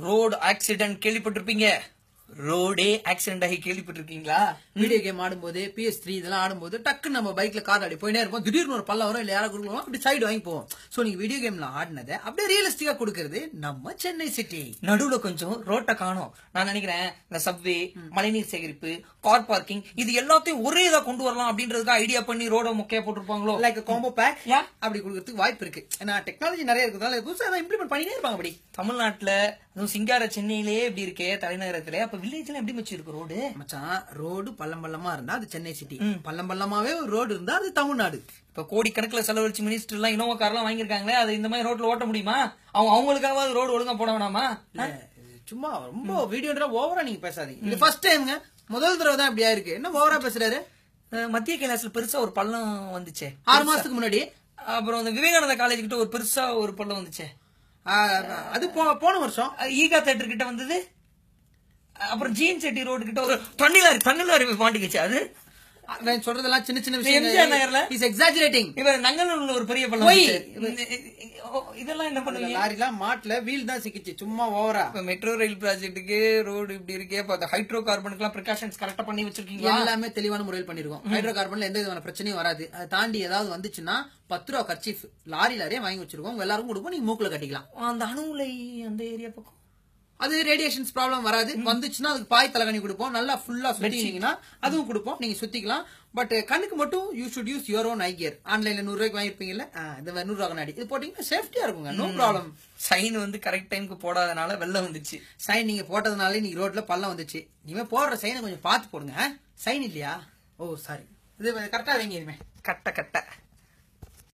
Road accident கேள்விப்பட்டிருப்பீங்க. ரோடே accident ஆகி கேள்விப்பட்டிருக்கீங்களா? வீடியோ கேம் ஆடும்போது பிஎஸ் த்ரீ இதெல்லாம் ஆடும்போது டக்குன்னு நம்ம பைக்ல கார் ஆடி போயினே இருப்போம். திடீர்னு ஒரு பல்ல வரும் இல்ல யாரா கொடுக்கலாம் அப்படி சைடு வாங்கி போவோம் சோ நீங்க வீடியோ கேம்ல ஆடினதை அப்படியே ரியலிஸ்டிக்கா கொடுக்கறது நம்ம சென்னை சிட்டி நடுவுல கொஞ்சம் ரோட்டை காணோம். நான் நினைக்கிறேன் இந்த சப்வே மழைநீர் சேகரிப்பு கார் பார்க்கிங் இது எல்லாத்தையும் ஒரே இதா கொண்டு வரலாம் அப்படின்றதுக்கு ஐடியா பண்ணி ரோட முக்கிய போட்டிருப்பாங்களோ? Like combo back. அப்படி கொடுக்கறதுக்கு வாய்ப்பு இருக்கு. ஏன்னா டெக்னாலஜி நிறைய இருக்கிறதால புதுசா இம்ப்ளிமெண்ட் பண்ணிட்டே இருப்பாங்க அப்படி. தமிழ்நாட்டுல அதுவும் சிங்கார சென்னையிலேயே இப்படி இருக்கே தலைநகரத்துல அப்ப வில்லேஜ்ல எப்படி வச்சு இருக்கு ரோடு மச்சான் ரோடு பள்ளம் பள்ளமா இருந்தா அது சென்னை சிட்டி பள்ளம் பள்ளமாவே ஒரு ரோடு இருந்தா அது தமிழ்நாடு. இப்ப கோடிக்கணக்கில் செலவழிச்சு மினிஸ்டர் எல்லாம் இனோவா கார்லாம் வாங்கியிருக்காங்களே அது இந்த மாதிரி ரோட்ல ஓட்ட முடியுமா? அவங்க அவங்களுக்காவது ரோடு ஒழுங்கா போட வேணாமா? சும்மா ரொம்ப வீடியோன்ற ஓவரா நீங்க பேசாதீங்க. இது ஃபர்ஸ்ட் டைம்ங்க முதல் தடவை தான் இப்படியா இருக்கு என்ன ஓவரா பேசுறாரு? மத்திய கைலாசில் பெருசா ஒரு பள்ளம் வந்துச்சே. ஆறு மாசத்துக்கு முன்னாடி. அப்புறம் இந்த விவேகானந்தா காலேஜ் கிட்ட ஒரு பெருசா ஒரு பள்ளம் வந்துச்சே. அது போ- போன வருஷம். ஈகா தேட்டர் கிட்ட வந்தது. அப்புறம் ஜீன் செட்டி ரோடு கிட்ட ஒரு தண்ணி தண்ணிலாரி பாண்டிக்கிச்சு. அது அவன் சொல்றதெல்லாம் சின்ன சின்ன எம்ஜிஆர் நகர்ல? விஷயம் இஸ் எக்ஸாஜரேட்டிங் இப்ப நங்கநல்லூர்ல ஒரு பெரிய பள்ளம் இதெல்லாம் என்ன பண்ணுவீங்க? லாரிலாம் மாட்டுல வீல் தான் சிக்கிச்சு சும்மா ஓவரா. இப்ப மெட்ரோ ரயில் ப்ராஜெக்ட்டுக்கு ரோடு இப்படி இருக்கே இப்ப ஹைட்ரோ கார்பனுக்குலாம் ப்ரிகாஷன்ஸ் கரெக்டா பண்ணி வச்சிருக்கீங்களா? எல்லாமே தெளிவான முறையில் பண்ணிருக்கோம். ஹைட்ரோ கார்பன்ல எந்த விதமான பிரச்சனையும் வராது. அதை தாண்டி ஏதாவது வந்துச்சுன்னா பத்து ரூபா கர்ச்சீஃப் லாரி லாரியா வாங்கி வச்சிருக்கோம். உங்க எல்லாருக்கும் கொடுப்போம் நீங்க மூக்குல கட்டிக்கலாம். அந்த அணு உலை அந்த ஏரியா பக்கம்? அது ரேடியேஷன்ஸ் ப்ராப்ளம் வராது. வந்துச்சுன்னா அதுக்கு பாய் தலைகணி கொடுப்போம். நல்லா ஃபுல்லா சுத்திங்கன்னா அதுவும் கொடுப்போம். நீங்க சுத்திக்கலாம். பட் கண்ணுக்கு மட்டும் you should use your own eye gear ஆன்லைன்ல நூறு ரூபாய்க்கு வாங்கிருப்பீங்கல்ல இந்த நூறு ரூபா கண்ணாடி. இது போட்டீங்கன்னா சேஃப்டியா இருக்குங்க. நோ ப்ராப்ளம் சைன் வந்து கரெக்ட் டைம்க்கு போடாதனால வெள்ளம் வந்துச்சு. சைன் நீங்க போட்டதுனால இன்னைக்கு ரோட்ல பள்ளம் வந்துச்சு. நீங்க போடுற சைனை கொஞ்சம் பார்த்து போடுங்க. சைன் இல்லையா? ஓ சாரி இது கரெக்டா வைங்க இனிமே. கட்ட கட்ட.